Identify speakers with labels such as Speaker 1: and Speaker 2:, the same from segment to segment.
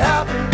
Speaker 1: happen.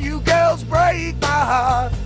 Speaker 1: you girls break my heart.